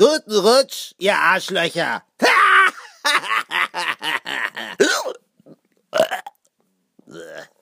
Guten Rutsch, ihr Arschlöcher!